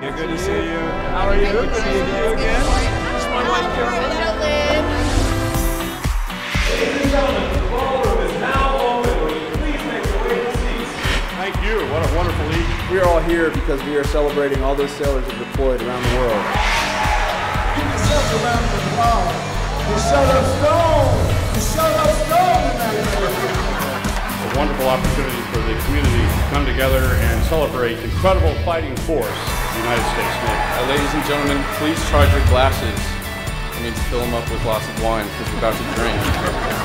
Yeah, good to see you. How are you? Good to see you again. It's my wife, Carolyn. Ladies and gentlemen, the ballroom is now open. Will you please make your way to seats? Thank you. What a wonderful evening. We are all here because we are celebrating all those sailors that are deployed around the world. Give yourself a round of applause. Michelle Stone! Michelle Stone tonight, A wonderful opportunity for the community to come together and celebrate incredible fighting force of the United States Navy. Uh, ladies and gentlemen, please charge your glasses. I need to fill them up with lots of wine because we're about to drink.